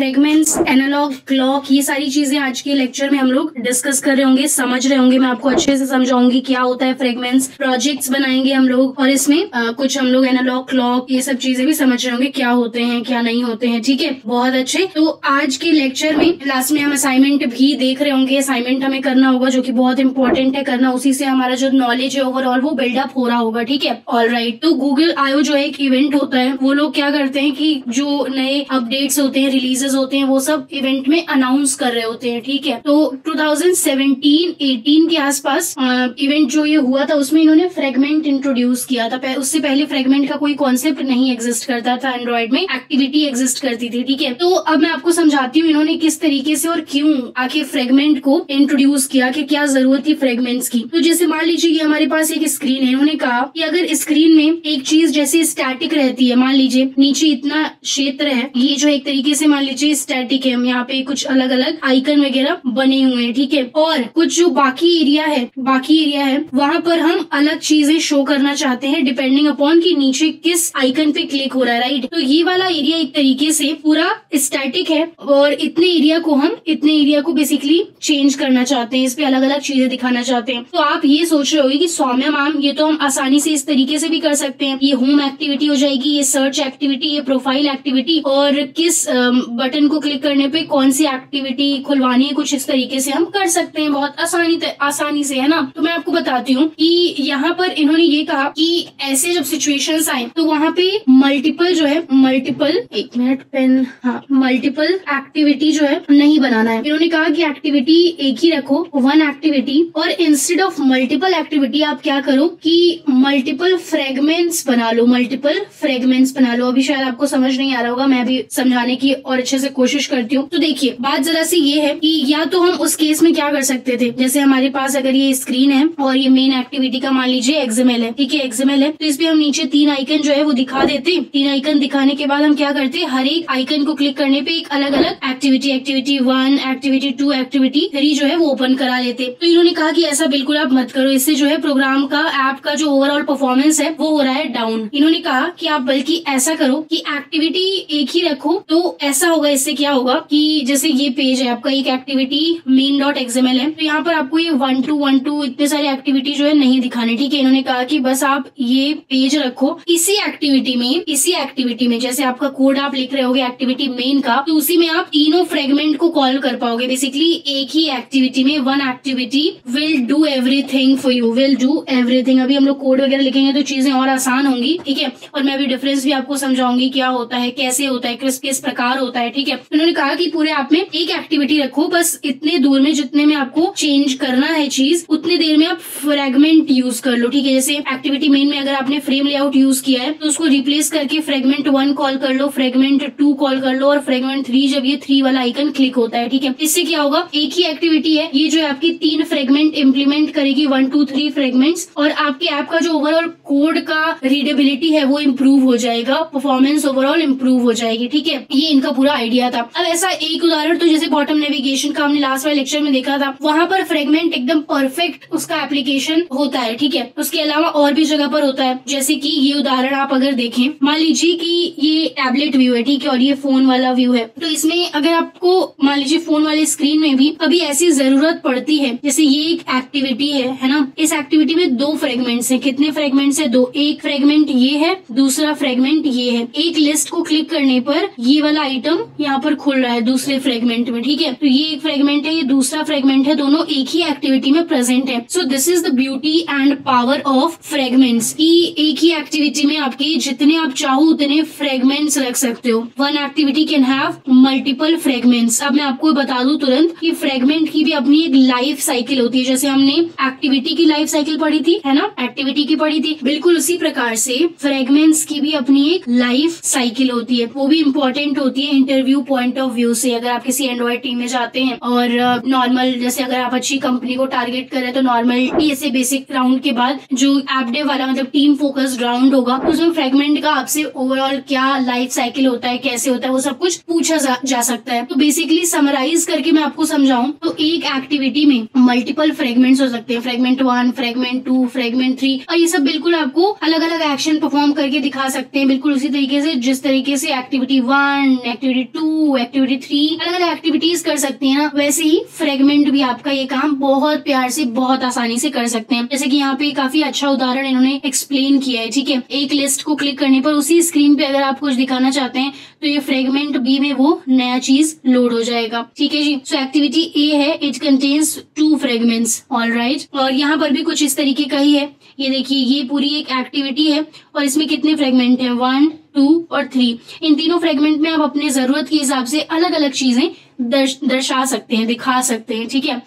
Fragments analogue clock ये सारी चीज़ें आज के लेक्चर में हम लोग डिस्कस कर रहे होंगे समझ रहे होंगे। मैं आपको अच्छे से समझाऊँगी क्या होता है फ्रेगमेंट्स प्रोजेक्ट्स बनाएँगे हम लोग। और इसमें आ, कुछ हम लोग एनालॉग क्लॉक ये सब चीज़ें भी समझ रहे होंगे क्या होते हैं क्या नहीं होते हैं। ठीक है? बहुत अच्छे। तो आज के लेक्चर में लास्ट में हम असाइनमेंट भी देख रहे होंगे। असाइनमेंट हमें करना होगा जो की बहुत इंपॉर्टेंट है करना। उसी से हमारा जो नॉलेज है ओवरऑल वो बिल्डअप हो रहा होगा। ठीक है? ऑल राइट तो गूगल आयो जो एक इवेंट होता है वो लोग क्या करते हैं कि जो नए अपडेट्स होते हैं रिलीजेस होते हैं, वो सब इवेंट में अनाउंस कर रहे होते हैं, ठीक है? तो 2017-18 के आसपास इवेंट जो ये हुआ था, उसमें इन्होंने फ्रेगमेंट इंट्रोड्यूस किया था। उससे पहले फ्रेगमेंट का कोई कॉन्सेप्ट नहीं एग्जिस्ट करता था एंड्रॉइड में एक्टिविटी एग्जिस्ट करती थी, ठीक है? तो अब मैं आपको समझाती हूँ इन्होंने किस तरीके से और क्यों आखिर फ्रेगमेंट को इंट्रोड्यूस किया कि क्या ज़रूरत थी फ्रेगमेंट्स की। तो जैसे मान लीजिए हमारे पास एक स्क्रीन है, इन्होंने कहा कि अगर स्क्रीन में एक चीज़ जैसे स्टैटिक रहती है, मान लीजिए नीचे इतना क्षेत्र है, ये जो एक तरीके से मान लीजिए स्टैटिक है। यहाँ पे कुछ अलग अलग आइकन वगैरह बने हुए हैं, ठीक है? और कुछ जो बाकी एरिया है, बाकी एरिया है, वहाँ पर हम अलग चीज़ें शो करना चाहते हैं डिपेंडिंग अपॉन की नीचे किस आइकन पे क्लिक हो रहा है राइट तो ये वाला एरिया एक तरीके से पूरा स्टैटिक है और इतने एरिया को हम, इतने एरिया को बेसिकली चेंज करना चाहते हैं, इस पे अलग अलग चीज़ें दिखाना चाहते हैं। तो आप ये सोच रहे हो कि सौम्या मैम ये तो हम आसानी से इस तरीके से भी कर सकते हैं। ये होम एक्टिविटी हो जाएगी, ये सर्च एक्टिविटी ये प्रोफ़ाइल एक्टिविटी और किस बटन को क्लिक करने पे कौन सी एक्टिविटी खुलवानी है, कुछ इस तरीके से हम कर सकते हैं। बहुत आसानी आसानी से, है ना? तो मैं आपको बताती हूँ कि यहाँ पर इन्होंने ये कहा कि ऐसे जब सिचुएशंस आए तो वहाँ पे मल्टीपल जो है मल्टीपल एक मिनट पेन हाँ मल्टीपल एक्टिविटी जो है नहीं बनाना है। इन्होंने कहा कि एक्टिविटी एक ही रखो वन एक्टिविटी और इंस्टेड ऑफ़ मल्टीपल एक्टिविटी आप क्या करो कि मल्टीपल फ्रेगमेंट्स बना लो मल्टीपल फ्रेगमेंट्स बना लो। अभी शायद आपको समझ नहीं आ रहा होगा, मैं भी समझाने की और अच्छे से कोशिश करती हूँ। तो देखिए, बात जरा सी ये है कि या तो हम उस केस में क्या कर सकते थे? जैसे हमारे पास अगर ये स्क्रीन है और ये मेन एक्टिविटी का मान लीजिए एक्सएमएल है, ठीक है? एक्सएमएल है तो इस हम नीचे तीन आइकन जो है वो दिखा देते तीन आइकन दिखाने के बाद हम क्या करते हर एक आइकन को क्लिक करने पे एक अलग अलग activity activity one activity two activity three जो है वो ओपन करा लेते तो इन्होंने कहा कि ऐसा बिल्कुल आप मत करो। इससे जो है प्रोग्राम का ऐप का जो ओवरऑल परफॉर्मेंस है, वो हो रहा है डाउन इन्होंने कहा कि आप बल्कि ऐसा करो कि एक्टिविटी एक ही रखो तो ऐसा होगा इससे क्या होगा कि जैसे ये पेज है, आपका एक एक्टिविटी मेन डॉट एक्सएमएल है तो यहाँ पर आपको ये वन टू वन टू इतने सारे एक्टिविटी जो है नहीं दिखाने, ठीक है? इन्होंने कहा कि बस आप ये पेज रखो इसी एक्टिविटी में, इसी एक्टिविटी में, जैसे आपका कोड आप लिख रहे होगे एक्टिविटी मेन का तो उसी में आप तीनों फ्रेगमेंट को कॉल कर पाओगे। बेसिकली एक ही एक्टिविटी में one activity will do everything for you will do everything अभी हम लोग कोड वगैरह लिखेंगे तो चीज़ें और आसान होंगी, ठीक है? और मैं अभी डिफरेंस भी आपको समझाऊँगी, क्या होता है, कैसे होता है, किस किस प्रकार होता है ठीक है? उन्होंने कहा कि पूरे आप में एक एक्टिविटी रखो, बस इतने दूर में जितने में आपको चेंज करना है चीज़, उतनी देर में आप फ्रेगमेंट यूज़ कर लो, ठीक है? जैसे एक्टिविटी मेन में अगर आपने फ्रेम लेआउट यूज़ किया है तो उसको रिप्लेस करके फ्रेगमेंट वन कॉल कर लो फ्रेगमेंट टू कॉल कर लो, और फ्रेगमेंट थ्री जब ये थ्री वाला आइकन क्लिक होता है, ठीक है? इससे क्या होगा? एक ही एक्टिविटी है, ये जो है आपकी तीन फ्रेगमेंट इम्प्लीमेंट करेगी वन टू थ्री फ्रेगमेंट्स और आपके ऐप का जो ओवरऑल कोड का रीडेबिलिटी है, वो इम्प्रूव हो जाएगा परफॉर्मेंस ओवरऑल इम्प्रूव हो जाएगी, ठीक है? ये इनका पूरा आइडिया था। अब ऐसा एक उदाहरण तो जैसे बॉटम नेविगेशन का हमने लास्ट वाले लेक्चर में देखा था। वहाँ पर फ्रेगमेंट एकदम परफेक्ट उसका एप्लीकेशन होता है, ठीक है? उसके अलावा और भी जगह पर होता है। जैसे की ये उदाहरण आप अगर देखें, मान लीजिए की ये टैबलेट व्यू है, ठीक है? और ये फ़ोन वाला व्यू है। तो इसमें अगर आपको, मान लीजिए फ़ोन वाले स्क्रीन में भी कभी ऐसी ज़रूरत पड़ती है, जैसे ये एक एक्टिविटी है है ना? इस एक्टिविटी में दो फ्रेगमेंट्स हैं। कितने फ्रेगमेंट्स है? दो। एक फ्रेगमेंट ये है, दूसरा फ्रेगमेंट ये है। एक लिस्ट को क्लिक करने पर ये वाला आइटम यहाँ पर खुल रहा है दूसरे फ्रेगमेंट में, ठीक है? तो ये एक फ्रेगमेंट है, ये दूसरा फ्रेगमेंट है, दोनों एक ही एक्टिविटी में प्रेजेंट है। So this is the beauty and power of fragments की एक ही एक्टिविटी में आपके जितने आप चाहो उतने फ्रेगमेंट्स रख सकते हो। One activity can have multiple fragments अब मैं आपको बता दू तुरंत कि फ्रेगमेंट की भी अपनी एक लाइफ साइकिल होती है। जैसे हमने एक्टिविटी की लाइफ साइकिल पढ़ी थी, है ना? एक्टिविटी की पढ़ी थी। बिल्कुल उसी प्रकार से फ्रेगमेंट्स की भी अपनी एक लाइफ साइकिल होती है। वो भी इम्पोर्टेंट होती है इंटरव्यू पॉइंट ऑफ़ व्यू से अगर आप किसी एंड्रॉइड टीम में जाते हैं और नॉर्मल जैसे अगर आप अच्छी कंपनी को टारगेट करें तो नॉर्मल ऐसे बेसिक राउंड के बाद जो एप डे वाला मतलब टीम फोकस्ड राउंड होगा उसमें फ्रेगमेंट का आपसे ओवरऑल क्या लाइफ साइकिल होता है कैसे होता है वो सब कुछ पूछा जा, जा सकता है। तो बेसिकली समराइज करके मैं आपको समझाऊं तो एक एक्टिविटी में मल्टीपल फ्रेगमेंट्स हो सकते हैं। Fragment one fragment two fragment three और ये सब बिल्कुल आपको अलग अलग एक्शन परफॉर्म करके दिखा सकते हैं। बिल्कुल उसी तरीके से जिस तरीके से activity one activity two activity three अलग अलग एक्टिविटीज़ कर सकते हैं ना वैसे ही फ्रेगमेंट भी आपका ये काम बहुत प्यार से, बहुत आसानी से कर सकते हैं। जैसे कि यहाँ पे काफ़ी अच्छा उदाहरण इन्होंने एक्सप्लेन किया है, ठीक है? एक लिस्ट को क्लिक करने पर उसी स्क्रीन पे अगर आप कुछ दिखाना चाहते हैं तो ये फ्रेगमेंट बी में वो नया चीज़ लोड हो जाएगा। ठीक है जी? सो एक्टिविटी ए है it contains two fragments all right और यहाँ पर भी कुछ इस तरीके का ही है। ये देखिए, ये पूरी एक एक्टिविटी है और इसमें कितने फ्रेगमेंट है? वन टू और थ्री इन तीनों फ्रेगमेंट में आप अपने ज़रूरत के हिसाब से अलग अलग चीज़ें दर्श, दर्शा सकते हैं दिखा सकते हैं ठीक है?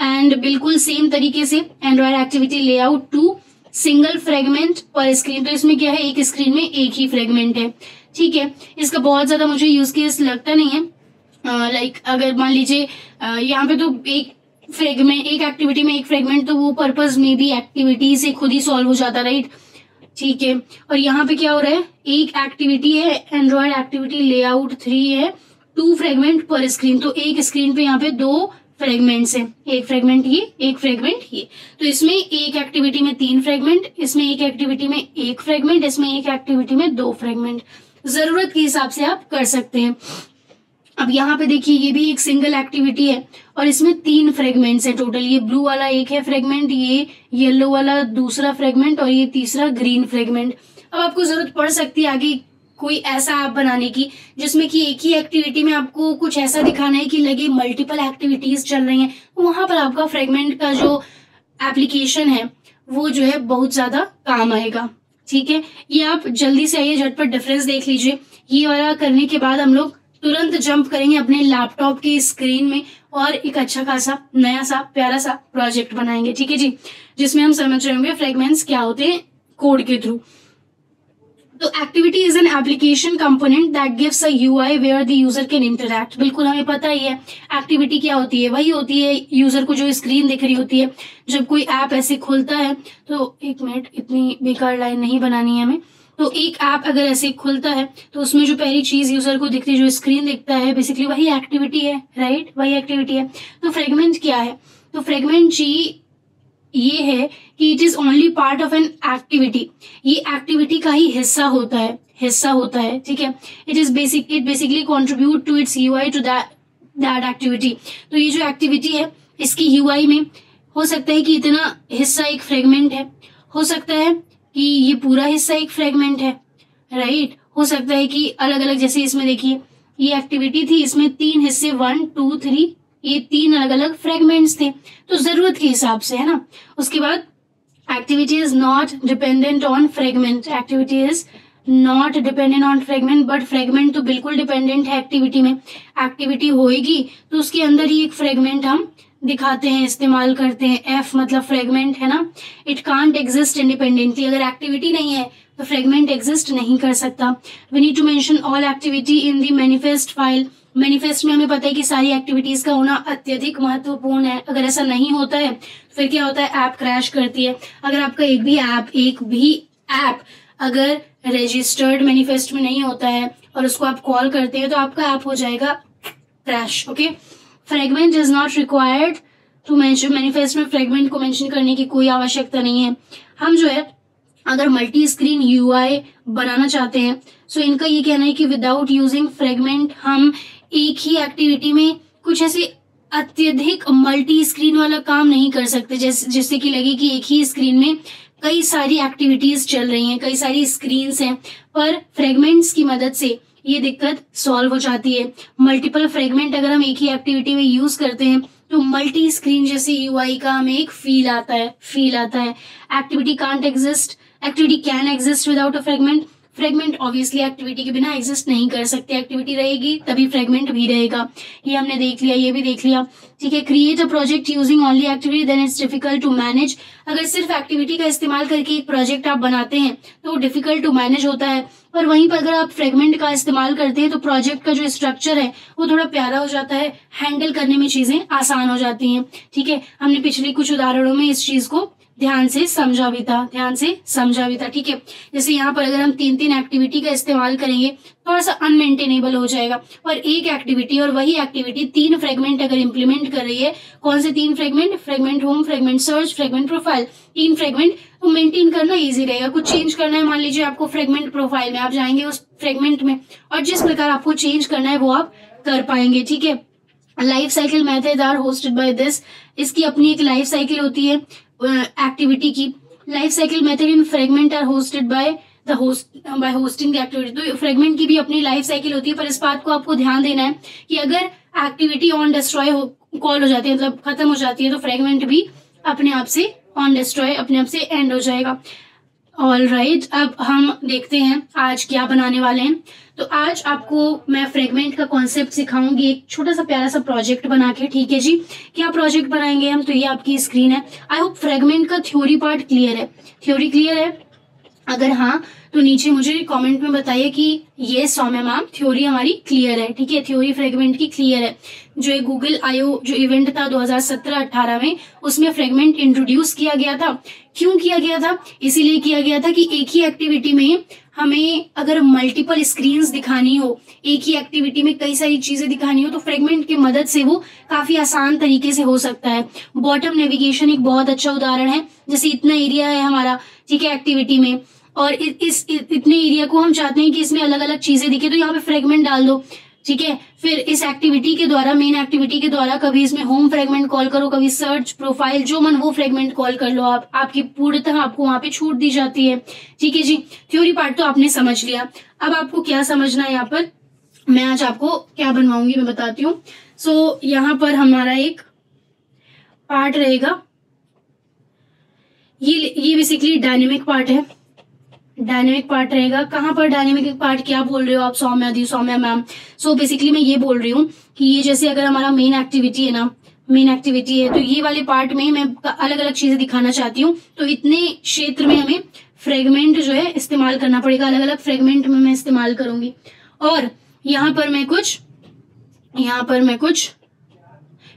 एंड बिल्कुल सेम तरीके से android activity layout two single fragment पर स्क्रीन तो इसमें क्या है? एक स्क्रीन में एक ही फ्रेगमेंट है ठीक है? इसका बहुत ज़्यादा मुझे यूज़ केस लगता नहीं है। लाइक uh, like, अगर मान लीजिए uh, यहाँ पे तो एक फ्रेगमेंट एक एक्टिविटी में एक फ्रेगमेंट तो वो पर्पज में भी एक्टिविटी से खुद ही सॉल्व हो जाता राइट ठीक है और यहाँ पे क्या हो रहा है? एक एक्टिविटी है एंड्रॉयड एक्टिविटी लेआउट थ्री है टू फ्रेगमेंट पर स्क्रीन तो एक स्क्रीन पे यहाँ पे दो फ्रेगमेंट्स हैं। एक फ्रेगमेंट ये, एक फ्रेगमेंट ये। तो इसमें एक एक्टिविटी में तीन फ्रेगमेंट इसमें एक एक्टिविटी में एक फ्रेगमेंट इसमें एक एक्टिविटी में दो फ्रेगमेंट ज़रूरत के हिसाब से आप कर सकते हैं। अब यहाँ पे देखिए, ये भी एक सिंगल एक्टिविटी है और इसमें तीन फ्रेगमेंट्स है टोटल ये ब्लू वाला एक है फ्रेगमेंट ये येलो वाला दूसरा फ्रेगमेंट और ये तीसरा ग्रीन फ्रेगमेंट अब आपको ज़रूरत पड़ सकती है आगे कोई ऐसा ऐप बनाने की, जिसमें कि एक ही एक्टिविटी में आपको कुछ ऐसा दिखाना है कि लगे मल्टीपल एक्टिविटीज़ चल रही हैं। वहाँ पर आपका फ्रेगमेंट का जो एप्लीकेशन है, वो जो है बहुत ज़्यादा काम आएगा। ठीक है? ये आप जल्दी से आइए, झटपट डिफरेंस देख लीजिए। ये वाला करने के बाद हम लोग तुरंत जंप करेंगे अपने लैपटॉप की स्क्रीन में और एक अच्छा खासा, नया सा, प्यारा सा प्रोजेक्ट बनाएँगे। ठीक है जी? जिसमें हम समझ रहे होंगे फ्रेगमेंट्स क्या होते हैं कोड के थ्रू तो activity is an application component that gives a UI where the user can interact बिल्कुल हमें पता ही है एक्टिविटी क्या होती है? वही होती है यूज़र को जो स्क्रीन दिख रही होती है। जब कोई ऐप ऐसे खुलता है तो एक मिनट इतनी बेकार लाइन नहीं बनानी है हमें। तो एक ऐप अगर ऐसे खुलता है तो उसमें जो पहली चीज़ यूज़र को दिखती है, जो स्क्रीन दिखता है बेसिकली वही एक्टिविटी है राइट वही एक्टिविटी है। तो फ्रेगमेंट क्या है? तो फ्रेगमेंट जी, ये है कि it is only part of an activity ये एक्टिविटी का ही हिस्सा होता है, हिस्सा होता है, ठीक है? It is basic it basically contribute to its U I to that activity तो ये जो एक्टिविटी है, इसकी यू आई में हो सकता है कि इतना हिस्सा एक फ्रेगमेंट है। हो सकता है कि ये पूरा हिस्सा एक फ्रेगमेंट है राइट हो सकता है कि अलग अलग जैसे इसमें देखिए, ये एक्टिविटी थी, इसमें तीन हिस्से वन टू थ्री ये तीन अलग अलग फ्रेगमेंट्स थे। तो ज़रूरत के हिसाब से, है ना? उसके बाद activity is not dependent on fragment activity is not dependent on fragment but fragment तो बिल्कुल डिपेंडेंट है एक्टिविटी में। एक्टिविटी होएगी तो उसके अंदर ही एक फ्रेगमेंट हम दिखाते हैं, इस्तेमाल करते हैं। एफ़ मतलब फ्रेगमेंट है ना? इट कांट एग्जिस्ट इंडिपेंडेंटली अगर एक्टिविटी नहीं है तो फ्रेगमेंट एग्जिस्ट नहीं कर सकता। We need to mention all activity in the manifest file manifest में हमें पता है कि सारी एक्टिविटीज़ का होना अत्यधिक महत्वपूर्ण है। अगर ऐसा नहीं होता है तो फिर क्या होता है? ऐप क्रैश करती है। अगर आपका एक भी ऐप एक भी ऐप अगर रजिस्टर्ड मैनिफेस्ट में नहीं होता है और उसको आप कॉल करते हैं तो आपका ऐप हो जाएगा crash okay okay? Fragment is not required to mention manifest में फ्रेगमेंट को मेंशन करने की कोई आवश्यकता नहीं है। हम जो है, अगर मल्टी स्क्रीन यू बनाना चाहते हैं सो इनका ये कहना है कि विदाउट यूजिंग फ्रेगमेंट हम एक ही एक्टिविटी में कुछ ऐसे अत्यधिक मल्टी स्क्रीन वाला काम नहीं कर सकते, जैसे, जिससे कि लगे कि एक ही स्क्रीन में कई सारी एक्टिविटीज़ चल रही हैं, कई सारी स्क्रीन हैं, पर फ्रेगमेंट्स की मदद से ये दिक्कत सॉल्व हो जाती है। मल्टीपल फ्रेगमेंट अगर हम एक ही एक्टिविटी में यूज़ करते हैं तो मल्टी स्क्रीन जैसे यूआई का हमें एक फील आता है फील आता है। Activity can't exist activity can exist without a fragment fragment obviously activity के बिना एग्जिस्ट नहीं कर सकते एक्टिविटी रहेगी, तभी फ्रेगमेंट भी रहेगा। ये हमने देख लिया, ये भी देख लिया। ठीक है create a project using only activity then it's difficult to manage अगर सिर्फ़ एक्टिविटी का इस्तेमाल करके एक प्रोजेक्ट आप बनाते हैं तो डिफ़िकल्ट टू मैनेज होता है। पर वहीं पर अगर आप फ्रेगमेंट का इस्तेमाल करते हैं तो प्रोजेक्ट का जो स्ट्रक्चर है, वो थोड़ा प्यारा हो जाता है। हैंडल करने में चीज़ें आसान हो जाती हैं। ठीक है, हमने पिछले कुछ उदाहरणों में इस चीज़ को ध्यान से समझा भी था ध्यान से समझा भी था ठीक है? जैसे यहाँ पर अगर हम तीन तीन एक्टिविटी का इस्तेमाल करेंगे थोड़ा सा अनमेंटेनेबल हो जाएगा। और एक एक्टिविटी और वही एक्टिविटी तीन फ्रेगमेंट अगर इम्प्लीमेंट कर रही है, कौन से तीन fragment fragment home fragment search fragment profile तीन फ्रेगमेंट तो मेंटेन करना इजी रहेगा। कुछ चेंज करना है, मान लीजिए आपको फ्रेगमेंट प्रोफ़ाइल में आप जाएँगे उस फ्रेगमेंट में, और जिस प्रकार आपको चेंज करना है वो आप कर पाएँगे, ठीक है? Life cycle method are hosted by this इसकी अपनी एक लाइफ साइकिल होती है। एक्टिविटी की life cycle method in fragment are hosted by the host by hosting the activity तो फ्रेगमेंट की भी अपनी लाइफ साइकिल होती है पर इस बात को आपको ध्यान देना है कि अगर एक्टिविटी ऑन डिस्ट्रॉय कॉल हो जाती है मतलब खत्म हो जाती है तो फ्रेगमेंट भी अपने आप से ऑन डिस्ट्रॉय अपने आप से एंड हो जाएगा। ऑल राइट right, अब हम देखते हैं आज क्या बनाने वाले हैं। तो आज आपको मैं फ्रेगमेंट का कॉन्सेप्ट सिखाऊँगी, एक छोटा सा प्यारा सा प्रोजेक्ट बना के, ठीक है जी? क्या प्रोजेक्ट बनाएँगे हम? तो ये आपकी स्क्रीन है। आई होप फ्रेगमेंट का थ्योरी पार्ट क्लियर है। थ्योरी क्लियर है? अगर हाँ तो नीचे मुझे कमेंट में बताइए कि ये सौम्या मैम थ्योरी हमारी क्लियर है, ठीक है? थ्योरी फ्रेगमेंट की क्लियर है। जो एक गूगल आयो जो इवेंट था 2017-18 में, उसमें फ्रेगमेंट इंट्रोड्यूस किया गया था। क्यों किया गया था? इसीलिए किया गया था कि एक ही एक्टिविटी में हमें अगर मल्टीपल स्क्रीन दिखानी हो, एक ही एक्टिविटी में कई सारी चीज़ें दिखानी हो तो फ्रेगमेंट की मदद से वो काफ़ी आसान तरीके से हो सकता है। बॉटम नेविगेशन एक बहुत अच्छा उदाहरण है। जैसे इतना एरिया है हमारा, ठीक है एक्टिविटी में। और इस इतने एरिया को हम चाहते हैं कि इसमें अलग अलग चीज़ें दिखे तो यहाँ पे फ्रेगमेंट डाल दो ठीक है? फिर इस एक्टिविटी के द्वारा मेन एक्टिविटी के द्वारा कभी इसमें होम फ्रेगमेंट कॉल करो कभी सर्च प्रोफ़ाइल जो मन वो फ्रेगमेंट कॉल कर लो आप। आपकी पूर्णतः आपको वहाँ पे छूट दी जाती है। ठीक है जी? थ्योरी पार्ट तो आपने समझ लिया। अब आपको क्या समझना है यहाँ पर? मैं आज आपको क्या बनवाऊँगी मैं बताती हूँ। सो so, यहाँ पर हमारा एक पार्ट रहेगा। ये ये बेसिकली डायनेमिक पार्ट है। डायनेमिक पार्ट रहेगा। कहाँ पर डायनेमिक पार्ट क्या बोल रहे हो आप? सौम्या दी, सौम्या मैम सो बेसिकली मैं ये बोल रही हूँ कि ये जैसे अगर हमारा मेन एक्टिविटी है ना मेन एक्टिविटी है तो ये वाले पार्ट में मैं अलग अलग चीज़ें दिखाना चाहती हूँ। तो इतने क्षेत्र में हमें फ्रेगमेंट जो है इस्तेमाल करना पड़ेगा। अलग अलग फ्रेगमेंट में मैं इस्तेमाल करूँगी। और यहाँ पर मैं कुछ, यहाँ पर मैं कुछ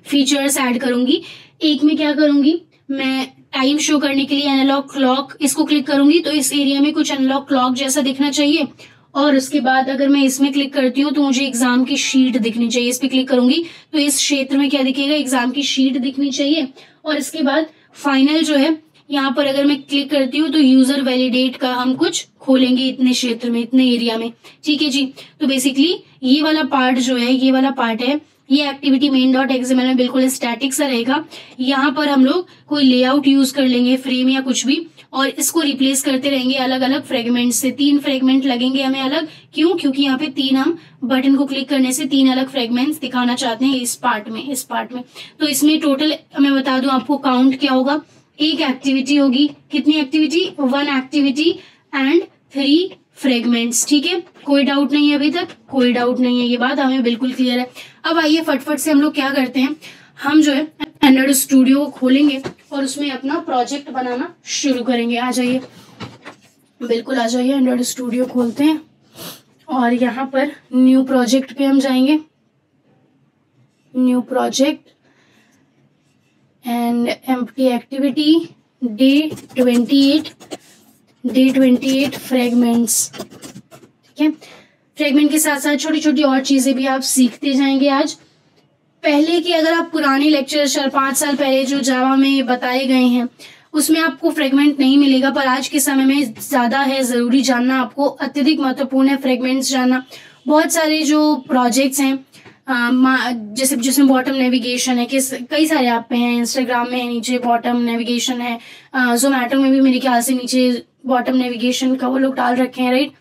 फीचर्स ऐड करूँगी। एक में क्या करूँगी? मैं टाइम शो करने के लिए एनालॉग क्लॉक, इसको क्लिक करूँगी तो इस एरिया में कुछ एनालॉग क्लॉक जैसा दिखना चाहिए। और उसके बाद अगर मैं इसमें क्लिक करती हूँ तो मुझे एग्ज़ाम की शीट दिखनी चाहिए। इस पर क्लिक करूँगी तो इस क्षेत्र में क्या दिखेगा? एग्ज़ाम की शीट दिखनी चाहिए। और इसके बाद फाइनल जो है, यहाँ पर अगर मैं क्लिक करती हूँ तो यूज़र वैलिडेट का हम कुछ खोलेंगे इतने क्षेत्र में, इतने एरिया में। ठीक है जी तो बेसिकली ये वाला पार्ट जो है, ये वाला पार्ट है ये एक्टिविटी मेन डॉट एक्सएमएल में बिल्कुल स्टैटिक सा रहेगा। यहाँ पर हम लोग कोई लेआउट यूज़ कर लेंगे फ्रेम या कुछ भी, और इसको रिप्लेस करते रहेंगे अलग अलग फ्रेगमेंट से। तीन फ्रेगमेंट लगेंगे हमें अलग। क्यों? क्योंकि यहाँ पे तीन हम बटन को क्लिक करने से तीन अलग फ्रेगमेंट्स दिखाना चाहते हैं इस पार्ट में, इस पार्ट में। तो इसमें टोटल मैं बता दूँ आपको काउंट क्या होगा। एक एक्टिविटी होगी। कितनी activity one activity and three fragments, ठीक है? कोई डाउट नहीं है अभी तक, कोई डाउट नहीं है, ये बात हमें बिल्कुल क्लियर है। अब आइए फटफट से हम लोग क्या करते हैं? हम जो है एंड्रॉइड स्टूडियो खोलेंगे और उसमें अपना प्रोजेक्ट बनाना शुरू करेंगे। आ जाइए। बिल्कुल आ जाइए एंड्रॉइड स्टूडियो खोलते हैं। और यहाँ पर न्यू प्रोजेक्ट पे हम जाएँगे। New project and empty activity day twenty eight day twenty eight fragments ठीक है? फ्रेगमेंट के साथ साथ छोटी छोटी और चीज़ें भी आप सीखते जाएँगे आज। पहले की अगर आप पुराने लेक्चर चार पाँच साल पहले जो जावा में बताए गए हैं, उसमें आपको फ्रेगमेंट नहीं मिलेगा, पर आज के समय में ज़्यादा है, ज़रूरी जानना, आपको अत्यधिक महत्वपूर्ण है फ्रेगमेंट्स जानना। बहुत सारे जो प्रोजेक्ट्स हैं जैसे जिसमें बॉटम नेविगेशन है, किस, कई सारे आप पे हैं इंस्टाग्राम में है, नीचे बॉटम नेविगेशन है जोमेटो में भी मेरे ख्याल से नीचे बॉटम नेविगेशन का वो लोग डाल रखे हैं राइट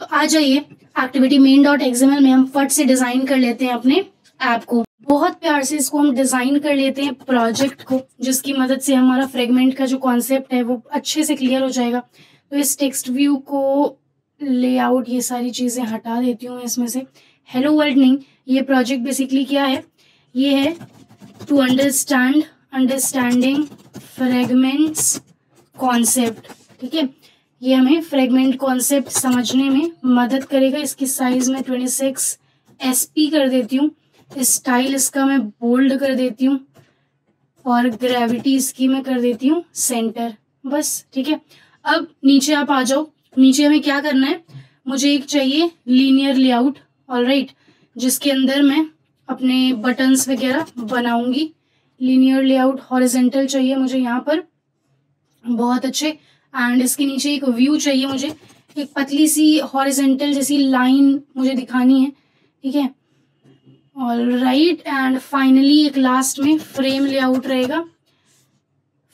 तो आ जाइए एक्टिविटी मेन डॉट एक्सएमएल में हम फट से डिज़ाइन कर लेते हैं अपने ऐप को। बहुत प्यार से इसको हम डिज़ाइन कर लेते हैं प्रोजेक्ट को, जिसकी मदद से हमारा फ्रेगमेंट का जो कॉन्सेप्ट है वो अच्छे से क्लियर हो जाएगा। तो इस टेक्स्ट व्यू को लेआउट ये सारी चीज़ें हटा देती हूँ इसमें से। हेलो वर्ल्ड नहीं, ये प्रोजेक्ट बेसिकली क्या है? ये है to understand understanding fragments concept ठीक है? ये हमें फ्रेगमेंट कॉन्सेप्ट समझने में मदद करेगा। इसकी साइज़ में ट्वेंटी सिक्स एस पी कर देती हूँ। स्टाइल इसका मैं बोल्ड कर देती हूँ। और ग्रेविटी इसकी मैं कर देती हूँ सेंटर बस, ठीक है? अब नीचे आप आ जाओ। नीचे हमें क्या करना है? मुझे एक चाहिए लीनियर लेआउट ऑल राइट जिसके अंदर मैं अपने बटन्स वगैरह बनाऊँगी। लीनियर लेआउट हॉरिजेंटल चाहिए मुझे यहाँ पर। बहुत अच्छे एंड इसके नीचे एक व्यू चाहिए मुझे। एक पतली सी हॉरिजेंटल जैसी लाइन मुझे दिखानी है, ठीक है? ऑल राइट एंड फाइनली एक लास्ट में फ्रेम लेआउट रहेगा।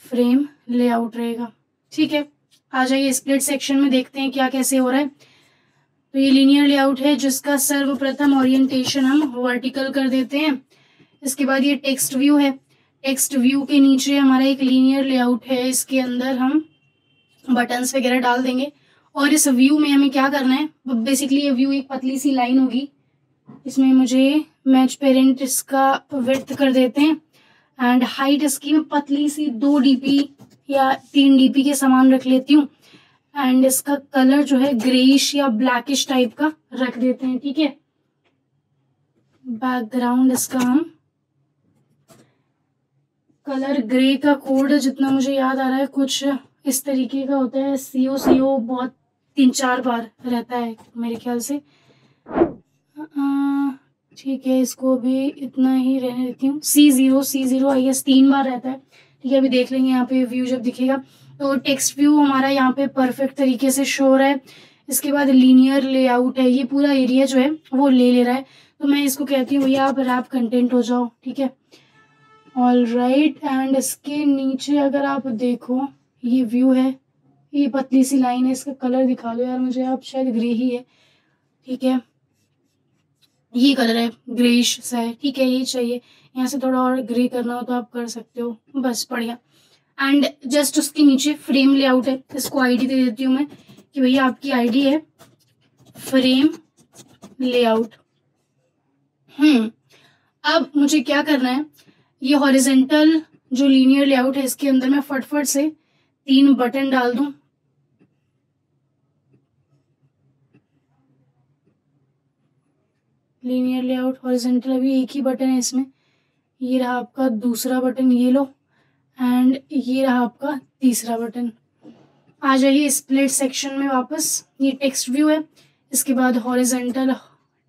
फ्रेम लेआउट रहेगा, ठीक है? आ जाइए स्प्लिट सेक्शन में देखते हैं क्या कैसे हो रहा है। तो ये लीनियर लेआउट है, जिसका सर्वप्रथम ओरिएंटेशन हम वर्टिकल कर देते हैं। इसके बाद ये टेक्स्ट व्यू है। टेक्स्ट व्यू के नीचे हमारा एक लीनियर लेआउट है। इसके अंदर हम बटन्स वगैरह डाल देंगे। और इस व्यू में हमें क्या करना है? बेसिकली ये व्यू एक पतली सी लाइन होगी। इसमें मुझे मैच पेरेंट इसका विर्थ कर देते हैं। एंड हाइट इसकी मैं पतली सी दो डीपी या तीन डीपी के समान रख लेती हूँ। एंड इसका कलर जो है ग्रेइश या ब्लैकिश टाइप का रख देते हैं, ठीक है? बैकग्राउंड इसका हम कलर ग्रे का कोड जितना मुझे याद आ रहा है, कुछ इस तरीके का होता है। सीओ सीओ बहुत तीन चार बार रहता है मेरे ख्याल से। ठीक है, इसको भी इतना ही रहने देती हूँ। C zero C zero I S तीन बार रहता है। ठीक है, अभी देख लेंगे यहाँ पे व्यू जब दिखेगा। तो टेक्स्ट व्यू हमारा यहाँ पे परफेक्ट तरीके से शो रहा है। इसके बाद लीनियर लेआउट है। ये पूरा एरिया जो है, वो ले ले रहा है। तो मैं इसको कहती हूँ, भैया आप रैप कंटेंट हो जाओ। ठीक है? ऑल राइट एंड इसके नीचे अगर आप देखो ये व्यू है। ये पतली सी लाइन है, इसका कलर दिखा दो यार मुझे, आप शायद ग्रे ही है। ठीक है? ये कलर है ग्रेश सा है। ठीक है, ये चाहिए। यहाँ से थोड़ा और ग्रे करना हो तो आप कर सकते हो। बस, बढ़िया। एंड जस्ट उसके नीचे फ्रेम लेआउट है। इसको आईडी दे देती हूँ मैं कि भैया आपकी आईडी है फ्रेम लेआउट हम्म अब मुझे क्या करना है? ये हॉरिजेंटल जो लीनियर लेआउट है, इसके अंदर मैं फटफट से तीन बटन डाल दूँ। लीनियर लेआउट हॉरिजेंटल अभी एक ही बटन है इसमें। ये रहा आपका दूसरा बटन, ये लो। एंड ये रहा आपका तीसरा बटन। आ जाइए स्प्लिट सेक्शन में वापस। ये टेक्स्ट व्यू है। इसके बाद हॉरिजेंटल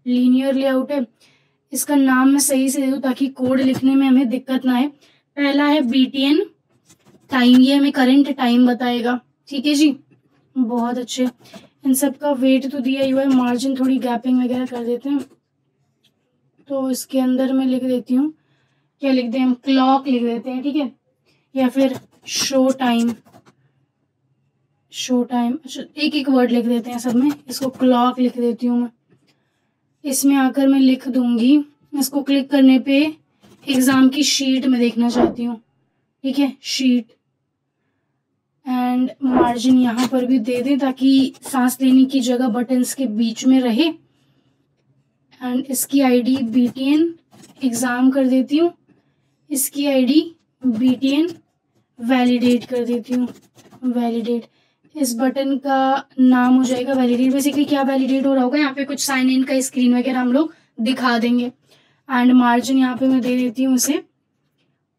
लीनियर लेआउट है। इसका नाम मैं सही से दे दूँ ताकि कोड लिखने में हमें दिक्कत ना आए। पहला है बी टाइम, ये हमें करंट टाइम बताएगा। ठीक है जी? बहुत अच्छे। इन सब का वेट तो दिया हुआ है। मार्जिन थोड़ी गैपिंग वगैरह कर देते हैं। तो इसके अंदर मैं लिख देती हूँ। क्या लिख दें? हम क्लॉक लिख देते हैं, ठीक है? या फिर शो टाइम शो टाइम अच्छा एक एक वर्ड लिख देते हैं सब में। इसको क्लॉक लिख देती हूँ मैं। इसमें आकर मैं लिख दूँगी। इसको क्लिक करने पे एग्ज़ाम की शीट में देखना चाहती हूँ। ठीक है? शीट एंड मार्जिन यहाँ पर भी दे दें ताकि सांस लेने की जगह बटन्स के बीच में रहे। एंड इसकी आईडी बीटीएन एग्ज़ाम कर देती हूँ। इसकी आईडी बीटीएन वैलिडेट कर देती हूँ। वैलिडेट इस बटन का नाम हो जाएगा वैलिडेट बेसिकली क्या वैलिडेट हो रहा होगा? यहाँ पे कुछ साइन इन का स्क्रीन वगैरह हम लोग दिखा देंगे। एंड मार्जिन यहाँ पे मैं दे देती हूँ उसे।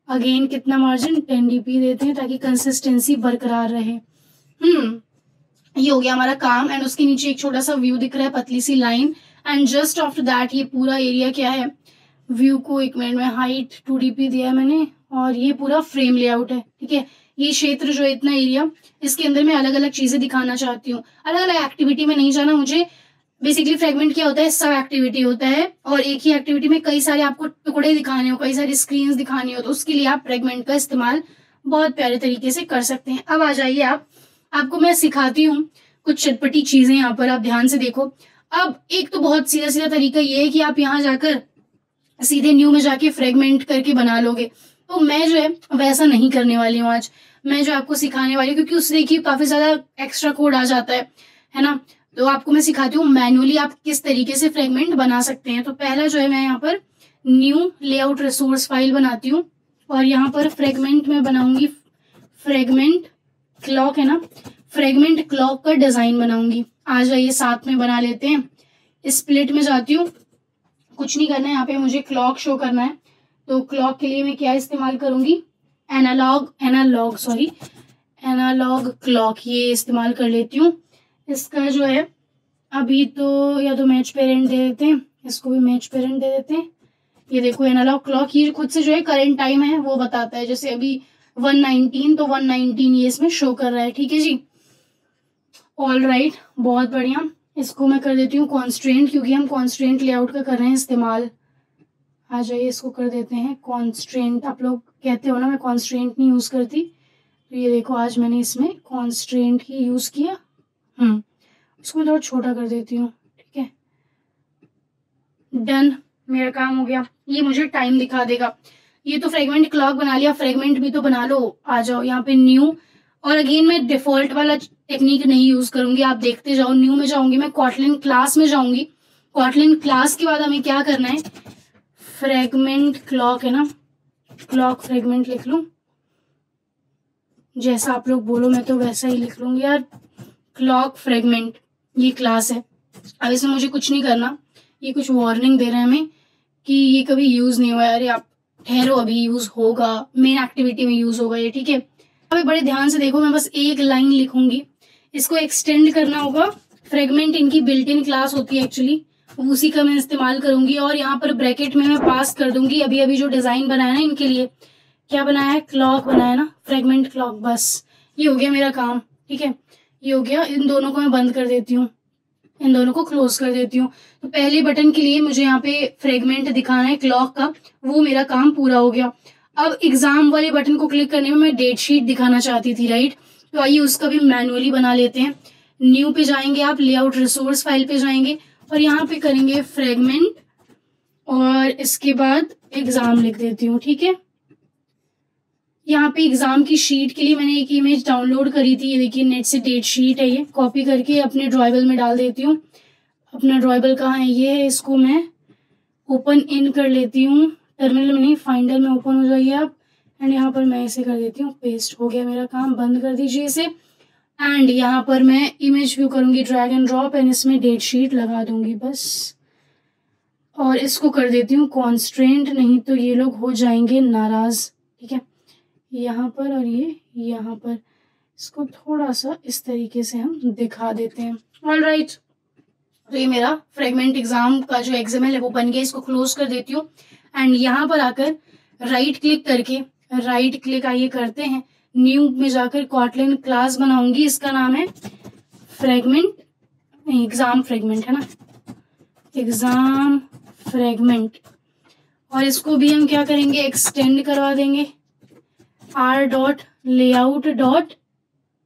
अगेन कितना मार्जिन टेन डीपी देते हैं ताकि कंसिस्टेंसी बरकरार रहे। हम्म ये हो गया हमारा काम एंड उसके नीचे एक छोटा सा व्यू दिख रहा है, पतली सी line and just after that ये पूरा एरिया क्या है? व्यू को एक मिनट में हाइट टू डीपी दिया है मैंने और ये पूरा फ्रेम लेआउट है, ठीक है? ये क्षेत्र जो है, इतना एरिया इसके अंदर मैं अलग अलग चीज़ें दिखाना चाहती हूँ। अलग अलग एक्टिविटी में नहीं जाना, मुझे बेसिकली फ्रेगमेंट क्या होता है? सब एक्टिविटी होता है और एक ही एक्टिविटी में कई सारे आपको टुकड़े दिखाने हो, कई सारी स्क्रीन दिखानी हो तो उसके लिए आप फ्रेगमेंट का इस्तेमाल बहुत प्यारे तरीके से कर सकते हैं। अब आ जाइए आप। आपको मैं सिखाती हूँ कुछ चटपटी चीज़ें यहाँ पर, आप ध्यान से देखो। अब एक तो बहुत सीधा सीधा तरीका ये है कि आप यहाँ जाकर सीधे न्यू में जाके फ्रेगमेंट करके बना लोगे। तो मैं जो है, वैसा नहीं करने वाली हूँ आज। मैं जो आपको सिखाने वाली हूँ, क्योंकि उससे देखिए काफ़ी ज़्यादा एक्स्ट्रा कोड आ जाता है है ना? तो आपको मैं सिखाती हूँ मैनुअली आप किस तरीके से फ्रेगमेंट बना सकते हैं। तो पहला जो है मैं यहाँ पर न्यू लेआउट रिसोर्स फ़ाइल बनाती हूँ और यहाँ पर फ्रेगमेंट में बनाऊँगी। फ्रेगमेंट क्लॉक है ना? फ्रेगमेंट क्लॉक का डिज़ाइन बनाऊँगी। आ जाइए साथ में बना लेते हैं। स्प्लिट में जाती हूँ। कुछ नहीं करना है, यहाँ पे मुझे क्लॉक शो करना है। तो क्लॉक के लिए मैं क्या इस्तेमाल करूँगी? Analogue analogue, sorry. Analogue clock, ये इस्तेमाल कर लेती हूँ। इसका जो है अभी तो या तो मैच पेरेंट दे देते हैं इसको भी मैच पेरेंट दे देते हैं। ये देखो एनालॉग क्लॉक ये खुद से जो है करंट टाइम है वो बताता है जैसे अभी 119 तो 119 ये इसमें शो कर रहा है ठीक है जी? ऑल राइट right, बहुत बढ़िया। इसको मैं कर देती हूँ कॉन्स्ट्रेंट क्योंकि हम कॉन्स्ट्रेंट लेआउट का कर रहे हैं इस्तेमाल। आ जाइए इसको कर देते हैं कॉन्स्ट्रेंट आप लोग कहते हो ना मैं कॉन्स्ट्रेंट नहीं यूज़ करती। तो ये देखो आज मैंने इसमें कॉन्स्ट्रेंट ही यूज़ किया। हम्म। इसको मैं थोड़ा छोटा कर देती हूँ, ठीक है? डन मेरा काम हो गया। ये मुझे टाइम दिखा देगा। ये तो फ्रेगमेंट क्लॉक बना लिया। फ्रेगमेंट भी तो बना लो। आ जाओ यहाँ पे न्यू और अगेन मैं डिफ़ॉल्ट वाला टेक्निक नहीं यूज़ करूँगी। आप देखते जाओ। न्यू में जाऊँगी मैं। कॉटलिन क्लास में जाऊँगी। कॉटलिन क्लास के बाद हमें क्या करना है? फ्रेगमेंट क्लॉक है ना? क्लॉक फ्रेगमेंट लिख लू। जैसा आप लोग बोलो, मैं तो वैसा ही लिख लूँगी। यार क्लॉक फ्रेगमेंट ये क्लास है। अब इसमें मुझे कुछ नहीं करना। ये कुछ वार्निंग दे रहे हैं हमें कि ये कभी यूज़ नहीं हुआ अरे आप ठहरो, अभी यूज़ होगा। मेन एक्टिविटी में यूज़ होगा ये, ठीक है? अभी बड़े ध्यान से देखो, मैं बस एक लाइन लिखूँगी। इसको एक्सटेंड करना होगा। फ्रेगमेंट इनकी बिल्ट इन क्लास होती है एक्चुअली उसी का मैं इस्तेमाल करूँगी और यहाँ पर ब्रैकेट में मैं पास कर दूँगी। अभी अभी जो डिज़ाइन बनाया ना इनके लिए। क्या बनाया है? क्लॉक बनाया ना? फ्रेगमेंट क्लॉक बस। ये हो गया मेरा काम, ठीक है? ये हो गया। इन दोनों को मैं बंद कर देती हूँ। इन दोनों को क्लोज कर देती हूँ। तो पहले बटन के लिए मुझे यहाँ पे फ्रेगमेंट दिखाना है क्लॉक का। वो मेरा काम पूरा हो गया। अब एग्ज़ाम वाले बटन को क्लिक करने में मैं डेट शीट दिखाना चाहती थी राइट तो आइए उसका भी मैनुअली बना लेते हैं। न्यू पे जाएँगे आप लेआउट रिसोर्स फ़ाइल पे जाएँगे और यहाँ पे करेंगे फ्रेगमेंट और इसके बाद एग्ज़ाम लिख देती हूँ, ठीक है? यहाँ पे एग्ज़ाम की शीट के लिए मैंने एक इमेज डाउनलोड करी थी। ये देखिए नेट से डेट शीट है ये। कॉपी करके अपने ड्रॉयबल में डाल देती हूँ। अपना ड्रॉयबल कहाँ है ये? है इसको मैं ओपन इन कर लेती हूँ। टर्मिनल में नहीं फाइंडर में ओपन हो जाइए आप। एंड यहाँ पर मैं इसे कर देती हूँ। पेस्ट हो गया मेरा काम। बंद कर दीजिए इसे। एंड यहाँ पर मैं इमेज व्यू करूँगी ड्रैग एंड ड्रॉप एंड इसमें डेट शीट लगा दूँगी बस। और इसको कर देती हूँ। कॉन्स्ट्रेंट नहीं तो ये लोग हो जाएँगे नाराज़। ठीक है? यहाँ पर और ये यहाँ पर। इसको थोड़ा सा इस तरीके से हम दिखा देते हैं। All right right. तो ये मेरा फ्रेगमेंट एग्ज़ाम का जो एग्ज़ाम है वो बन गया। इसको क्लोज कर देती हूँ। एंड यहाँ पर आकर राइट क्लिक करके राइट क्लिक आइए करते हैं। न्यू में जाकर कॉटलिन क्लास बनाऊँगी। इसका नाम है फ्रेगमेंट एग्ज़ाम फ्रेगमेंट है ना? एग्ज़ाम फ्रेगमेंट और इसको भी हम क्या करेंगे? एक्सटेंड करवा देंगे। R dot layout dot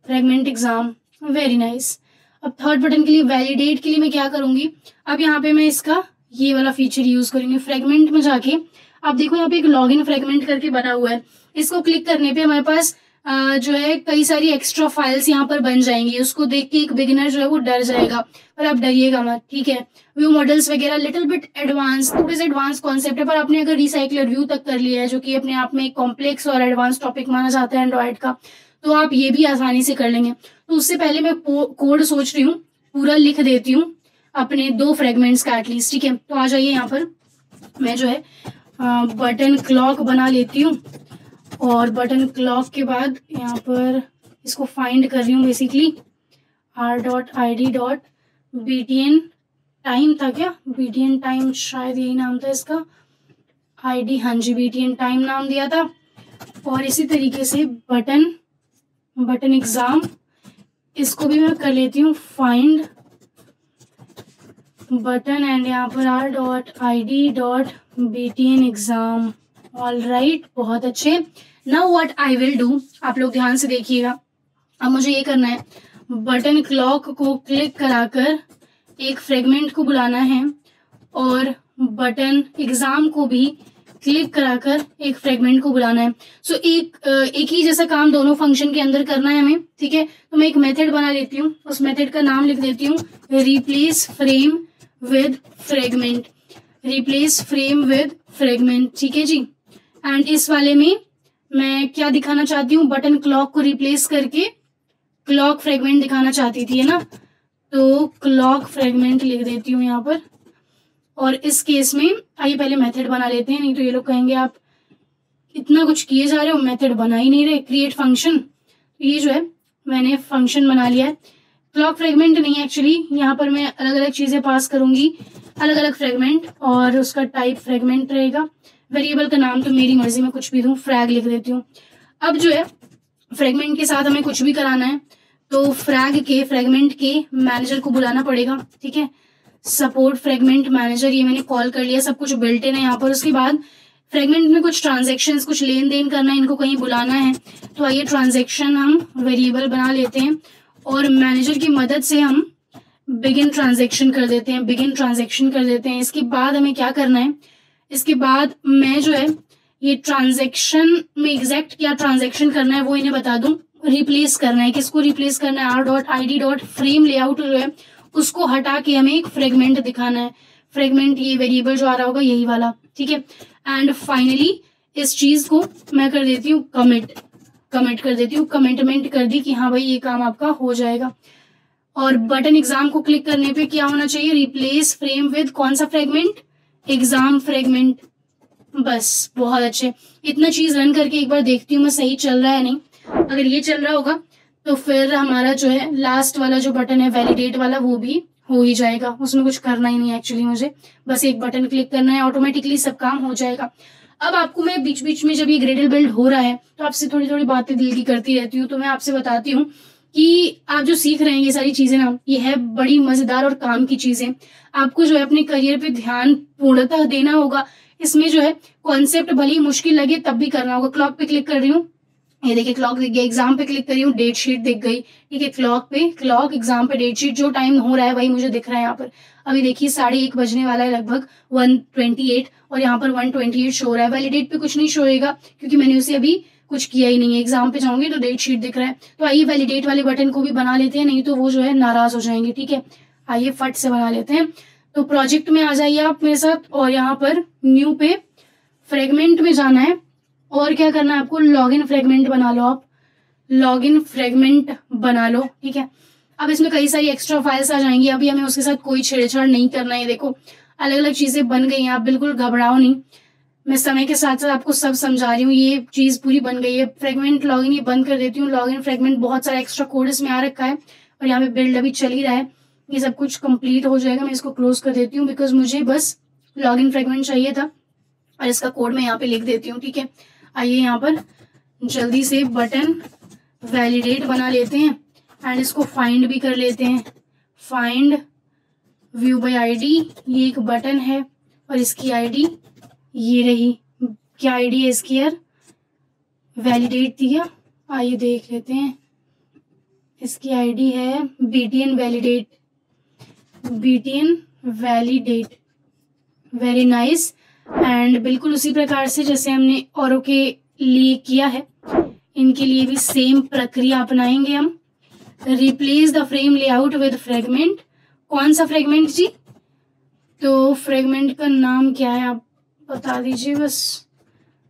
fragment exam very nice अब थर्ड बटन के लिए वैलिडेट के लिए मैं क्या करूँगी? अब यहाँ पे मैं इसका ये वाला फीचर यूज़ करेंगे फ्रेगमेंट में जाके। आप देखो यहाँ पे एक लॉग इन फ्रेगमेंट करके बना हुआ है। इसको क्लिक करने पे हमारे पास जो है, कई सारी एक्स्ट्रा फाइल्स यहाँ पर बन जाएँगी। उसको देख के एक बिगिनर जो है, वो डर जाएगा। पर आप डरिएगा मत, ठीक है? व्यू मॉडल्स वगैरह लिटिल बिट एडवांस थोड़े से एडवांस कॉन्सेप्ट है, पर आपने अगर रिसाइकलर व्यू तक कर लिया है, जो कि अपने आप में एक कॉम्प्लेक्स और एडवांस टॉपिक माना जाता है एंड्रॉइड का तो आप ये भी आसानी से कर लेंगे। तो उससे पहले मैं कोड सोच रही हूँ, पूरा लिख देती हूँ, अपने दो फ्रेगमेंट्स का एटलीस्ट ठीक है? तो आ जाइए यहाँ पर। मैं जो है बटन क्लॉक बना लेती हूँ। और बटन क्लॉक के बाद यहाँ पर इसको फाइंड कर रही हूँ basically R dot I D dot B T N time था क्या? बी टी एन टाइम शायद यही नाम था इसका। आई डी हाँ जी बी टी एन टाइम नाम दिया था। और इसी तरीके से बटन बटन एग्ज़ाम इसको भी मैं कर लेती हूँ फाइंड बटन एंड यहाँ पर R dot I D dot B T N exam all right बहुत अच्छे। Now what I will do आप लोग ध्यान से देखिएगा। अब मुझे ये करना है। बटन क्लॉक को क्लिक कराकर एक फ्रेगमेंट को बुलाना है और बटन एग्ज़ाम को भी क्लिक कराकर एक फ्रेगमेंट को बुलाना है। सो so, एक एक ही जैसा काम दोनों फ़ंक्शन के अंदर करना है हमें ठीक है? तो मैं एक मेथड बना लेती हूँ। उस मेथड का नाम लिख देती हूँ। Replace frame with fragment replace frame with fragment ठीक है जी? एंड इस वाले में मैं क्या दिखाना चाहती हूँ? बटन क्लॉक को रिप्लेस करके क्लॉक फ्रेगमेंट दिखाना चाहती थी, है ना? तो क्लॉक फ्रेगमेंट लिख देती हूँ यहाँ पर। और इस केस में आइए पहले मेथड बना लेते हैं, नहीं तो ये लोग कहेंगे, आप इतना कुछ किए जा रहे हो मेथड बना ही नहीं रहे क्रिएट फ़ंक्शन ये जो है, मैंने फ़ंक्शन बना लिया है। क्लॉक फ्रेगमेंट नहीं एक्चुअली यहाँ पर मैं अलग अलग चीज़ें पास करूँगी। अलग अलग फ्रेगमेंट और उसका टाइप फ्रेगमेंट रहेगा। वेरिएबल का नाम तो मेरी मर्ज़ी में कुछ भी दूँ फ्रैग लिख देती हूँ। अब जो है फ्रेगमेंट के साथ हमें कुछ भी कराना है तो फ्रैग के फ्रेगमेंट के मैनेजर को बुलाना पड़ेगा, ठीक है? सपोर्ट फ्रेगमेंट मैनेजर ये मैंने कॉल कर लिया, सब कुछ बिल्ट इन है यहाँ पर। उसके बाद फ्रेगमेंट में कुछ ट्रांजेक्शन कुछ लेन देन करना है, इनको कहीं बुलाना है तो आइए ट्रांजेक्शन हम वेरिएबल बना लेते हैं, और मैनेजर की मदद से हम बिगिन ट्रांजेक्शन कर देते हैं बिगिन ट्रांजेक्शन कर देते हैं। इसके बाद हमें क्या करना है इसके बाद मैं जो है, ये ट्रांजेक्शन में एग्जैक्ट क्या ट्रांजेक्शन करना है वो इन्हें बता दूँ। रिप्लेस करना है, किसको रिप्लेस करना है? R dot I D dot frame layout जो है, उसको हटा के हमें एक फ्रेगमेंट दिखाना है। फ्रेगमेंट ये वेरिएबल जो आ रहा होगा, यही वाला, ठीक है? एंड फाइनली इस चीज़ को मैं कर देती हूँ कमिट कमिट कर देती हूँ कमिटमेंट कर दी कि हाँ भाई, ये काम आपका हो जाएगा। और बटन एग्ज़ाम को क्लिक करने पे क्या होना चाहिए? रिप्लेस फ्रेम विद कौन सा फ्रेगमेंट एग्ज़ाम फ्रेगमेंट, बस, बहुत अच्छे। इतना चीज़ रन करके एक बार देखती हूँ मैं सही चल रहा है नहीं। अगर ये चल रहा होगा तो फिर हमारा जो है लास्ट वाला जो बटन है वैलिडेट वाला, वो भी हो ही जाएगा। उसमें कुछ करना ही नहीं एक्चुअली मुझे। बस एक बटन क्लिक करना है ऑटोमेटिकली सब काम हो जाएगा। अब आपको मैं बीच बीच में जब ये ग्रेडल बिल्ड हो रहा है तो आपसे थोड़ी थोड़ी बातें दिल की करती रहती हूँ तो मैं आपसे बताती हूँ कि आप जो सीख रहे हैं ये सारी चीज़ें ना, ये है बड़ी मज़ेदार और काम की चीज़ें। आपको जो है अपने करियर पे ध्यान पूर्णतः देना होगा। इसमें जो है कॉन्सेप्ट भली मुश्किल लगे, तब भी करना होगा। क्लॉक पे क्लिक कर रही हूँ। ये देखिए क्लॉक दिख गया एग्ज़ाम पे क्लिक करी हूँ डेट शीट दिख गई। ठीक है क्लॉक पे क्लॉक एग्ज़ाम पे डेट शीट जो टाइम हो रहा है वही मुझे दिख रहा है यहाँ पर। अभी देखिए, साढ़े एक बजने वाला है लगभग वन ट्वेंटी एट और यहाँ पर वन ट्वेंटी एट शो रहा है। वैलिडेट पे कुछ नहीं शो होगा क्योंकि मैंने उसे अभी कुछ किया ही नहीं है। एग्ज़ाम पे जाऊँगी तो डेट शीट दिख रहा है। तो आइए वैलिडेट वाले बटन को भी बना लेते हैं, नहीं तो वो जो है नाराज़ हो जाएँगे, ठीक है? आइए फट से बना लेते हैं। तो प्रोजेक्ट में आ जाइए आप मेरे साथ और यहाँ पर न्यू पे फ्रेगमेंट में जाना है। और क्या करना है आपको? लॉग इन फ्रेगमेंट बना लो आप। लॉग इन फ्रेगमेंट बना लो, ठीक है? अब इसमें कई सारी एक्स्ट्रा फाइल्स आ जाएँगी। अभी हमें उसके साथ कोई छेड़छाड़ नहीं करना है देखो। अलग अलग चीज़ें बन गई हैं, आप बिल्कुल घबराओ नहीं। मैं समय के साथ साथ आपको सब समझा रही हूँ, ये चीज़ पूरी बन गई है। फ्रेगमेंट लॉग इन ये बंद कर देती हूँ। लॉग इन फ्रेगमेंट बहुत सारा एक्स्ट्रा कोड इसमें आ रखा है और यहाँ पे बिल्ड अभी चल ही रहा है। ये सब कुछ कंप्लीट हो जाएगा। मैं इसको क्लोज कर देती हूँ बिकॉज़ मुझे बस लॉग इन फ्रेगमेंट चाहिए था और इसका कोड मैं यहाँ पे लिख देती हूँ, ठीक है? आइए यहाँ पर जल्दी से बटन वैलिडेट बना लेते हैं एंड इसको फाइंड भी कर लेते हैं। फाइंड व्यू बाय आईडी ये एक बटन है और इसकी आईडी ये रही। क्या आईडी है इसकी यार? वैलिडेट दिया आइए देख लेते हैं। इसकी आईडी है BTN validate BTN validate very nice and बिल्कुल उसी प्रकार से जैसे हमने औरों के लिए किया है, इनके लिए भी सेम प्रक्रिया अपनाएँगे हम। Replace the frame layout with fragment कौन सा फ्रेगमेंट जी? तो फ्रेगमेंट का नाम क्या है आप बता दीजिए, बस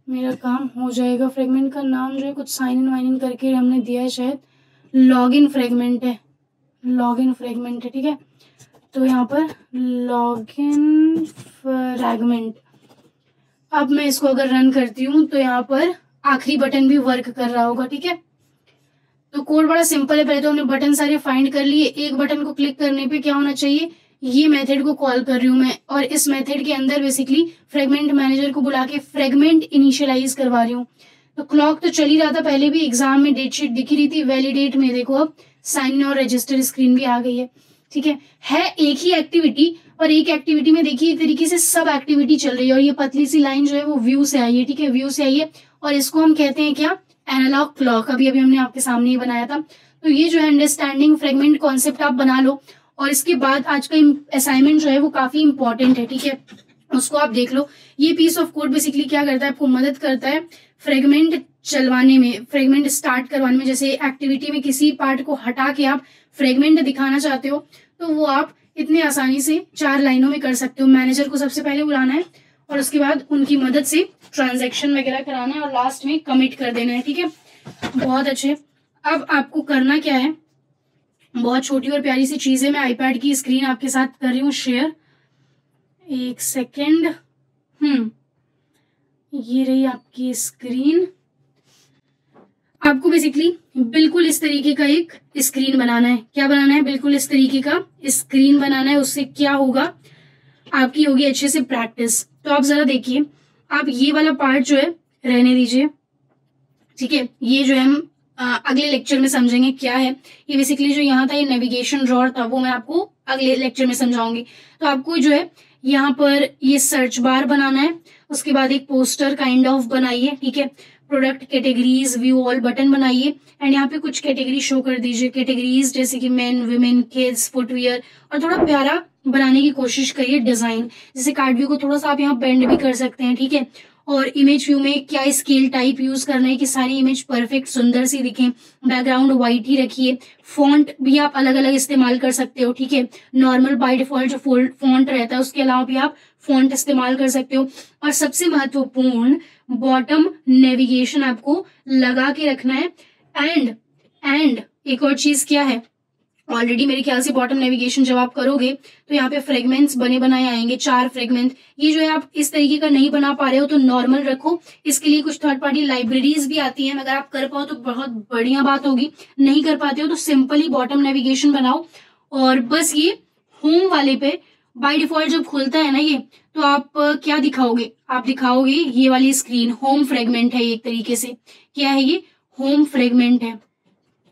मेरा काम हो जाएगा। फ्रेगमेंट का नाम जो है, कुछ साइन इन वाइन इन करके हमने दिया है शायद। लॉग इन फ्रेगमेंट है। लॉग इन फ्रेगमेंट है, ठीक है? तो यहाँ पर लॉग इन फ्रेगमेंट अब मैं इसको अगर रन करती हूँ तो यहाँ पर आखिरी बटन भी वर्क कर रहा होगा, ठीक है? तो कोड बड़ा सिंपल है। पहले तो हमने बटन सारे फाइंड कर लिए। एक बटन को क्लिक करने पे क्या होना चाहिए? ये मेथड को कॉल कर रही हूँ मैं और इस मेथड के अंदर बेसिकली फ्रेगमेंट मैनेजर को बुला के फ्रेगमेंट इनिशियलाइज करवा रही हूँ। तो क्लॉक तो चल ही रहा था, पहले भी एग्ज़ाम में डेट शीट दिखी रही थी वैलिडेट में देखो अब साइन और रजिस्टर स्क्रीन भी आ गई है। ठीक है? है एक ही एक्टिविटी और एक एक्टिविटी में देखिए, एक तरीके से सब एक्टिविटी चल रही है और ये पतली सी लाइन जो है वो व्यू से आई है। ठीक है? व्यू से आई है और इसको हम कहते हैं क्या? एनालॉग क्लॉक अभी अभी हमने आपके सामने ही बनाया था। तो ये जो है अंडरस्टैंडिंग फ्रेगमेंट कॉन्सेप्ट आप बना लो। और इसके बाद आज का असाइनमेंट जो है वो काफ़ी इंपॉर्टेंट है, ठीक है? उसको आप देख लो। ये पीस ऑफ़ कोड बेसिकली क्या करता है, आपको मदद करता है फ्रेगमेंट चलवाने में फ्रेगमेंट स्टार्ट करवाने में। जैसे एक्टिविटी में किसी पार्ट को हटा के आप फ्रेगमेंट दिखाना चाहते हो तो वो आप इतने आसानी से चार लाइनों में कर सकते हो। मैनेजर को सबसे पहले बुलाना है और उसके बाद उनकी मदद से ट्रांजेक्शन वगैरह कराना है और लास्ट में कमिट कर देना है, ठीक है? बहुत अच्छे। अब आपको करना क्या है? बहुत छोटी और प्यारी सी चीज़ है। मैं आईपैड की स्क्रीन आपके साथ कर रही हूँ शेयर एक सेकेंड हम्म। ये रही आपकी स्क्रीन आपको बेसिकली बिल्कुल इस तरीके का एक स्क्रीन बनाना है। क्या बनाना है? बिल्कुल इस तरीके का स्क्रीन बनाना है। उससे क्या होगा? आपकी होगी अच्छे से प्रैक्टिस तो आप जरा देखिए। आप ये वाला पार्ट जो है, रहने दीजिए। ठीक है? ये जो है हम अगले लेक्चर में समझेंगे क्या है। ये बेसिकली जो यहाँ था, ये नेविगेशन ड्रॉर था, वो मैं आपको अगले लेक्चर में समझाऊँगी। तो आपको जो है, यहाँ पर ये सर्च बार बनाना है, उसके बाद एक पोस्टर काइंड ऑफ़ बनाइए, ठीक है। Product categories view all button बनाइए एंड यहाँ पे कुछ कैटेगरी शो कर दीजिए। कैटेगरीज जैसे कि मेन वुमेन किड्स फुटवेयर और थोड़ा प्यारा बनाने की कोशिश करिए डिज़ाइन जैसे कार्ड व्यू को थोड़ा सा आप यहाँ बेंड भी कर सकते हैं, ठीक है। और इमेज व्यू में क्या स्केल टाइप यूज़ करना है कि सारी इमेज परफेक्ट सुंदर सी दिखे। बैकग्राउंड व्हाइट ही रखिए। फॉन्ट भी आप अलग अलग इस्तेमाल कर सकते हो, ठीक है? नॉर्मल बाय डिफ़ॉल्ट जो फॉन्ट रहता है, उसके अलावा भी आप फॉन्ट इस्तेमाल कर सकते हो। और सबसे महत्वपूर्ण बॉटम नेविगेशन आपको लगा के रखना है। एंड एंड एक और चीज़ क्या है? ऑलरेडी मेरे ख्याल से बॉटम नेविगेशन जब आप करोगे तो यहाँ पे फ्रेगमेंट्स बने बनाए आएँगे, चार फ्रेगमेंट ये जो है आप इस तरीके का नहीं बना पा रहे हो तो नॉर्मल रखो। इसके लिए कुछ थर्ड पार्टी लाइब्रेरीज भी आती हैं। अगर आप कर पाओ तो बहुत बढ़िया बात होगी। नहीं कर पाते हो तो सिंपली बॉटम नेविगेशन बनाओ। और बस ये होम वाले पे बाय डिफ़ॉल्ट जब खुलता है ना ये तो आप क्या दिखाओगे? आप दिखाओगे ये वाली स्क्रीन होम फ्रेगमेंट है एक तरीके से। क्या है ये? होम फ्रेगमेंट है।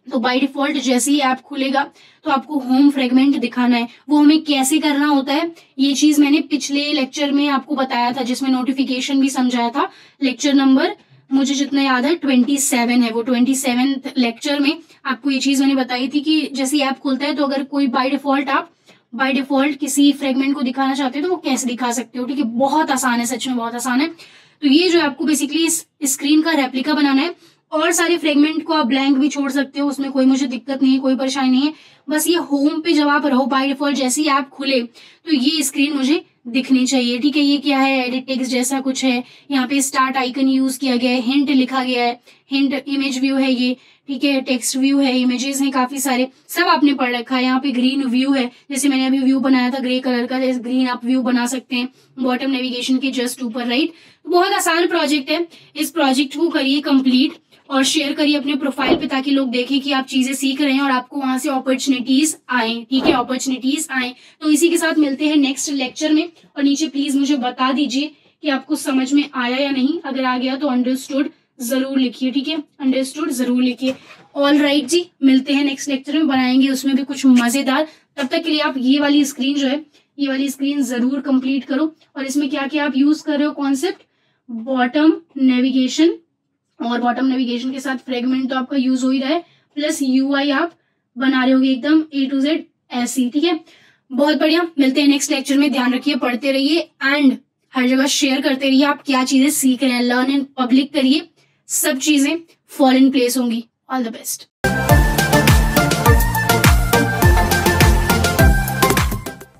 तो बाय डिफ़ॉल्ट जैसे ही ऐप खुलेगा तो आपको होम फ्रेगमेंट दिखाना है। वो हमें कैसे करना होता है, ये चीज़ मैंने पिछले लेक्चर में आपको बताया था, जिसमें नोटिफिकेशन भी समझाया था। लेक्चर नंबर मुझे जितना याद है ट्वेंटी सेवन है। वो ट्वेंटी सेवन लेक्चर में आपको ये चीज़ मैंने बताई थी कि जैसे ऐप खुलता है तो अगर कोई बाय डिफ़ॉल्ट आप बाय डिफ़ॉल्ट किसी फ्रेगमेंट को दिखाना चाहते हो तो वो कैसे दिखा सकते हो? ठीक है, बहुत आसान है, सच में बहुत आसान है। तो ये जो आपको बेसिकली इस स्क्रीन का रेप्लिका बनाना है। और सारे फ्रेगमेंट को आप ब्लैंक भी छोड़ सकते हो, उसमें कोई मुझे दिक्कत नहीं है कोई परेशानी नहीं है। बस ये होम पे जब आप रहो बाय डिफ़ॉल्ट जैसे ही ऐप खुले तो ये स्क्रीन मुझे दिखनी चाहिए। ठीक है, ये क्या है? एडिट टेक्स्ट जैसा कुछ है। यहाँ पे स्टार्ट आइकन यूज़ किया गया है हिंट लिखा गया है। हिंट इमेज व्यू है ये। ठीक है टेक्स्ट व्यू है इमेजेस हैं काफ़ी सारे। सब आपने पढ़ रखा है। यहाँ पे ग्रीन व्यू है। जैसे मैंने अभी व्यू बनाया था ग्रे कलर का, जैसे ग्रीन आप व्यू बना सकते हैं। बॉटम नेविगेशन के जस्ट ऊपर राइट बहुत आसान प्रोजेक्ट है। इस प्रोजेक्ट को करिए कंप्लीट और शेयर करिए अपने प्रोफ़ाइल पे ताकि लोग देखें कि आप चीज़ें सीख रहे हैं और आपको वहाँ से अपॉर्चुनिटीज़ आए। ठीक है? अपॉर्चुनिटीज़ आए। तो इसी के साथ मिलते हैं नेक्स्ट लेक्चर में। और नीचे प्लीज़ मुझे बता दीजिए कि आपको समझ में आया या नहीं। अगर आ गया तो अंडरस्टूड ज़रूर लिखिए। ठीक है? अंडरस्टूड ज़रूर लिखिए। ऑल राइट जी, मिलते हैं नेक्स्ट लेक्चर में। बनाएँगे उसमें भी कुछ मज़ेदार। तब तक के लिए आप ये वाली स्क्रीन जो है, ये वाली स्क्रीन ज़रूर कंप्लीट करो। और इसमें क्या क्या आप यूज़ कर रहे हो कॉन्सेप्ट बॉटम नेविगेशन और बॉटम नेविगेशन के साथ फ्रेगमेंट तो आपका यूज़ हो ही रहा है प्लस यूआई आप बना रहे होगे एकदम ए टू जेड ऐसी, ठीक है? बहुत बढ़िया, मिलते हैं नेक्स्ट लेक्चर में, ध्यान रखिए, पढ़ते रहिए एंड हर जगह शेयर करते रहिए आप क्या चीज़ें सीख रहे हैं लर्न एंड पब्लिक करिए, सब चीज़ें फॉल इन प्लेस होंगी ऑल द बेस्ट